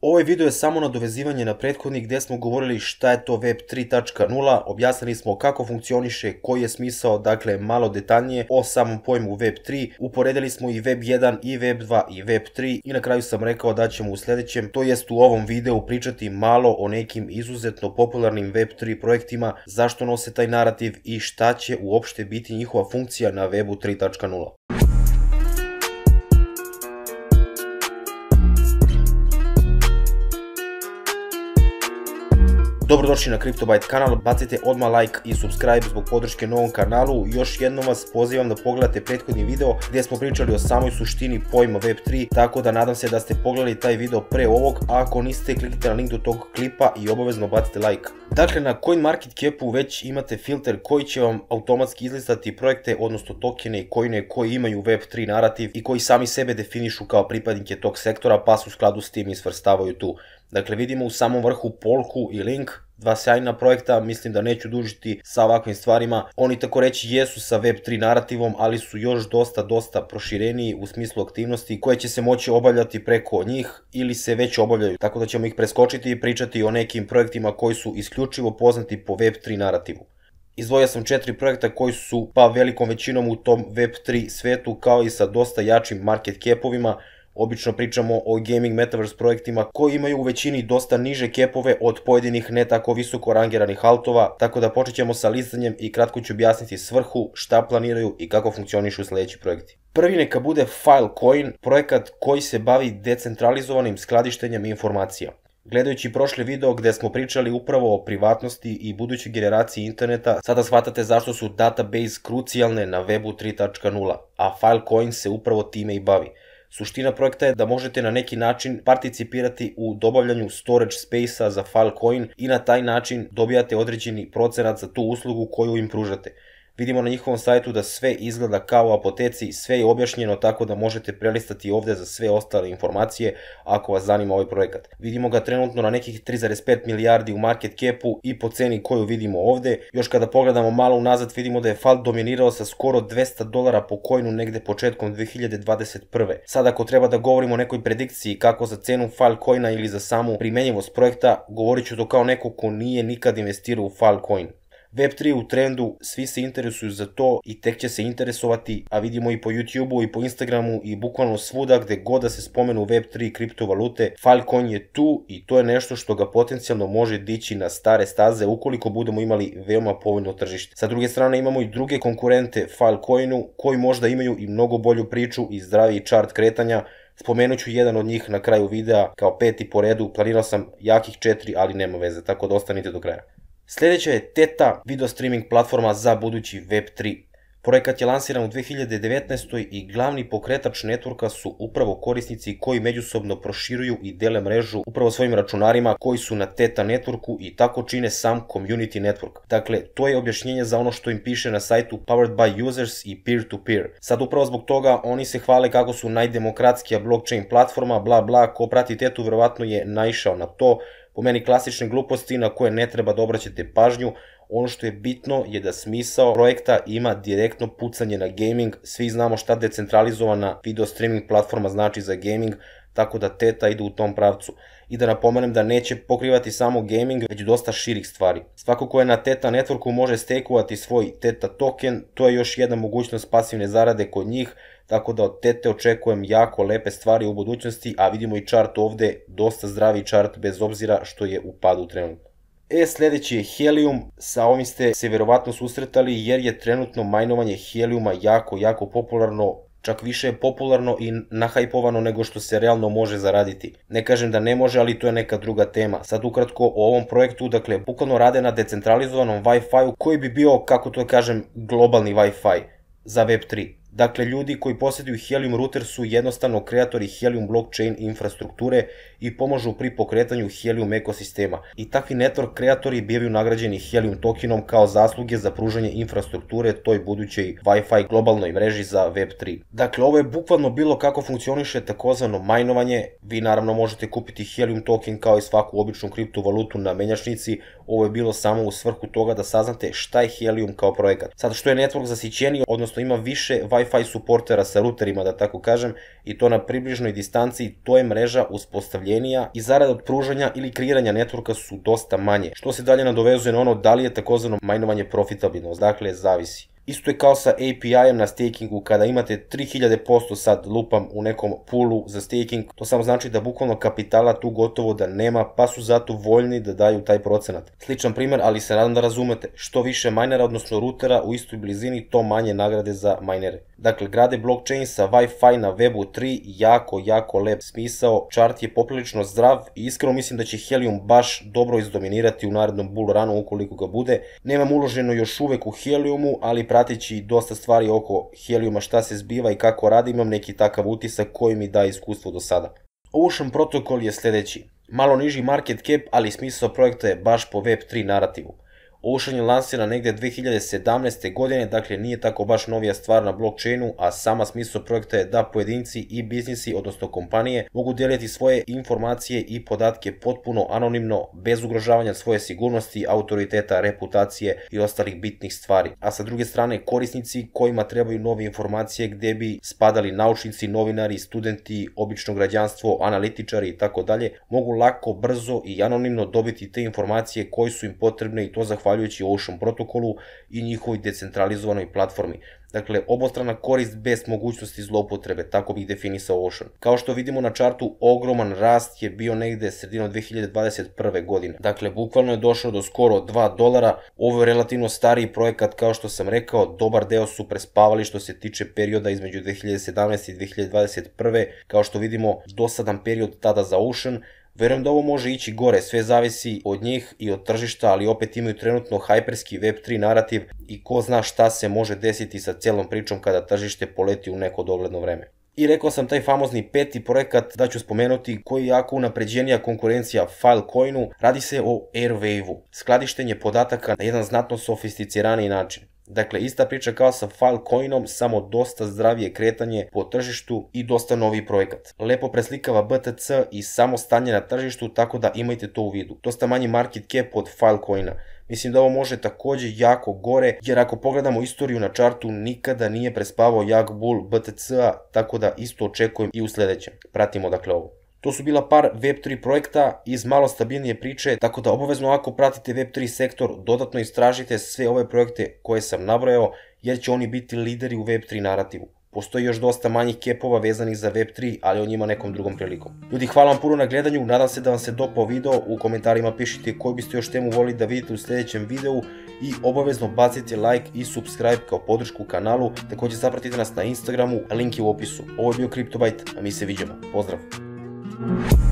Ovaj video je samo nadovezivanje na prethodni gde smo govorili šta je to Web 3.0, objasnili smo kako funkcioniše, koji je smisao, dakle malo detaljnije o samom pojmu Web 3, uporedili smo i Web 1 i Web 2 i Web 3 i na kraju sam rekao da ćemo u sledećem, to jest u ovom videu pričati malo o nekim izuzetno popularnim Web 3 projektima, zašto nose taj narativ i šta će uopšte biti njihova funkcija na Webu 3.0. Dobrodošli na CryptoByte kanal, bacite odmah like i subscribe zbog podrške novom kanalu. Još jednom vas pozivam da pogledate prethodni video gdje smo pričali o samoj suštini pojma Web3, tako da nadam se da ste pogledali taj video pre ovog, a ako niste kliknite na link do tog klipa i obavezno bacite like. Dakle, na CoinMarketCapu već imate filter koji će vam automatski izlistati projekte, odnosno tokene i coine koji imaju Web3 narativ i koji sami sebe definišu kao pripadnike tog sektora, pa su u skladu s tim i svrstavaju tu. Dakle, vidimo u samom vrhu Polku i Link, dva sjajna projekta, mislim da neću dužiti sa ovakvim stvarima. Oni tako reći jesu sa Web3 narativom, ali su još dosta, dosta prošireniji u smislu aktivnosti koje će se moći obavljati preko njih ili se već obavljaju. Tako da ćemo ih preskočiti i pričati o nekim projektima koji su isključivo poznati po Web3 narativu. Izdvojio sam četiri projekta koji su pa velikom većinom u tom Web3 svetu kao i sa dosta jačim market capovima, Obično pričamo o gaming metaverse projektima koji imaju u većini dosta niže kepove od pojedinih ne tako visoko rangiranih altova, tako da počet ćemo sa listanjem i kratko ću objasniti svrhu, šta planiraju i kako funkcionišu sledeći projekti. Prvi neka bude Filecoin, projekat koji se bavi decentralizovanim skladištenjem informacija. Gledajući prošli video gde smo pričali upravo o privatnosti i budućoj generaciji interneta, sada shvatate zašto su database krucijalne na webu 3.0, a Filecoin se upravo time i bavi. Suština projekta je da možete na neki način participirati u dobavljanju storage space-a za Filecoin i na taj način dobijate određeni procenat za tu uslugu koju im pružate. Vidimo na njihovom sajtu da sve izgleda kao u apoteci, sve je objašnjeno tako da možete prelistati ovde za sve ostale informacije ako vas zanima ovaj projekat. Vidimo ga trenutno na nekih 3,5 milijardi u market capu i po ceni koju vidimo ovde. Još kada pogledamo malo unazad vidimo da je FAL dominirao sa skoro 200 dolara po coinu negde početkom 2021. Sad ako treba da govorimo o nekoj predikciji kako za cenu Filecoina ili za samu primenjivost projekta, govorit ću to kao neko ko nije nikad investirao u Filecoin. Web3 u trendu, svi se interesuju za to i tek će se interesovati, a vidimo i po YouTubeu i po Instagramu i bukvalno svuda gde god da se spomenu Web3 kriptovalute, Filecoin je tu i to je nešto što ga potencijalno može dići na stare staze ukoliko budemo imali veoma povoljno tržište. Sa druge strane imamo i druge konkurente Filecoinu koji možda imaju i mnogo bolju priču i zdraviji chart kretanja, Spomenut ću jedan od njih na kraju videa kao peti po redu, planirao sam jakih četiri, ali nema veze, tako da ostanite do kraja. Sljedeća je Teta, video streaming platforma za budući Web3. Projekat je lansiran u 2019. i glavni pokretač networka su upravo korisnici koji međusobno proširuju i dele mrežu upravo svojim računarima koji su na Teta networku i tako čine sam community network. Dakle, to je objašnjenje za ono što im piše na sajtu Powered by Users i Peer-to-Peer. -peer. Sad upravo zbog toga oni se hvale kako su najdemokratskija blockchain platforma, bla bla, ko prati Tetu verovatno je naišao na to, po meni klasične gluposti na koje ne treba da obraćate pažnju, ono što je bitno je da smisao projekta ima direktno pucanje na gaming, svi znamo šta decentralizovana video streaming platforma znači za gaming, tako da Teta ide u tom pravcu. I da napomenem da neće pokrivati samo gaming, već dosta širih stvari. Svako ko je na Teta networku može stekovati svoj Teta token, to je još jedna mogućnost pasivne zarade kod njih, tako da od Tete očekujem jako lepe stvari u budućnosti, a vidimo i chart ovde, dosta zdravi chart bez obzira što je u padu trenutno. E, sledeći je Helium, sa ovim ste se verovatno susretali jer je trenutno majnovanje Heliuma jako, jako popularno, čak više je popularno i nahajpovano nego što se realno može zaraditi. Ne kažem da ne može, ali to je neka druga tema. Sad ukratko o ovom projektu, dakle, bukvalno rade na decentralizovanom Wi-Fi-u koji bi bio, kako to kažem, globalni Wi-Fi za Web3. Dakle, ljudi koji posjeduju Helium router su jednostavno kreatori Helium blockchain infrastrukture i pomažu pri pokretanju Helium ekosistema. I takvi network kreatori bivaju nagrađeni Helium tokenom kao zasluge za pružanje infrastrukture toj budućoj Wi-Fi globalnoj mreži za Web3. Dakle, ovo je bukvalno bilo kako funkcioniše takozvano majnovanje. Vi naravno možete kupiti Helium token kao i svaku običnu kriptovalutu na menjačnici, ovo je bilo samo u svrhu toga da saznate šta je Helium kao projekat. Sad što je network zasićeniji, odnosno ima više Wi-Fi suportera sa routerima, da tako kažem, i to na približnoj distanciji, to je mreža uspostavljenija i zarada od pružanja ili kreiranja networka su dosta manje, što se dalje nadovezuje na ono da li je takozvano majnovanje profitabilno, dakle zavisi. Isto je kao sa API-em na stakingu, kada imate 3000% sad lupam u nekom poolu za staking, to samo znači da bukvalno kapitala tu gotovo da nema, pa su zato voljni da daju taj procenat. Sličan primer, ali se nadam da razumete, što više minera, odnosno routera u istoj blizini, to manje nagrade za minere. Dakle, grade blockchain sa Wi-Fi na webu 3, jako, jako lep smisao, chart je poprilično zdrav i iskreno mislim da će Helium baš dobro izdominirati u narednom bull runu ukoliko ga bude. Nemam uloženo još uvek u Heliumu, ali prateći dosta stvari oko Heliuma šta se zbiva i kako radi, imam neki takav utisak koji mi da iskustvo do sada. Ocean protokol je sledeći. Malo niži market cap, ali smisao projekta je baš po Web3 narativu. Ocean je lansiran negde 2017. godine, dakle nije tako baš novija stvar na blockchainu, a sama smisao projekta je da pojedinci i biznisi, odnosno kompanije, mogu deliti svoje informacije i podatke potpuno anonimno, bez ugrožavanja svoje sigurnosti, autoriteta, reputacije i ostalih bitnih stvari. A sa druge strane, korisnici kojima trebaju nove informacije gde bi spadali naučnici, novinari, studenti, obično građanstvo, analitičari i tako dalje, mogu lako, brzo i anonimno dobiti te informacije koje su im potrebne i to zahvaljujući zahvaljujući Ocean protokolu i njihovoj decentralizovanoj platformi. Dakle, obostrana korist bez mogućnosti zloupotrebe, tako bih definisao Ocean. Kao što vidimo na čartu, ogroman rast je bio negde sredinom 2021. godine. Dakle, bukvalno je došao do skoro 2 dolara. Ovo je relativno stariji projekat, kao što sam rekao, dobar deo su prespavali što se tiče perioda između 2017. i 2021. Kao što vidimo, dosadan period tada za Ocean, Verujem da ovo može ići gore, sve zavisi od njih i od tržišta, ali opet imaju trenutno hajperski Web3 narativ i ko zna šta se može desiti sa celom pričom kada tržište poleti u neko dogledno vreme. I rekao sam taj famozni peti projekat da ću spomenuti koji je jako unapređenija konkurencija Filecoinu, radi se o Airwave-u, skladištenje podataka na jedan znatno sofisticiraniji način. Dakle, ista priča kao sa Filecoinom, samo dosta zdravije kretanje po tržištu i dosta novi projekat. Lepo preslikava BTC i samo stanje na tržištu, tako da imajte to u vidu. Dosta manji market cap od Filecoina. Mislim da ovo može takođe jako gore, jer ako pogledamo istoriju na čartu, nikada nije prespavao jak bull BTC-a, tako da isto očekujem i u sledećem. Pratimo dakle ovo. To su bila par Web3 projekta iz malo stabilnije priče, tako da obavezno ako pratite Web3 sektor, dodatno istražite sve ove projekte koje sam nabrojao, jer će oni biti lideri u Web3 narativu. Postoji još dosta manjih kepova vezanih za Web3, ali o njima nekom drugom prilikom. Ljudi, hvala vam puno na gledanju, nadam se da vam se dopao video, u komentarima pišite koju biste još temu volili da vidite u sledećem videu i obavezno bacite like i subscribe kao podršku kanalu, takođe zapratite nas na Instagramu, link je u opisu. Ovo je bio CryptoByte, a mi se vidimo. Pozdrav! Thank you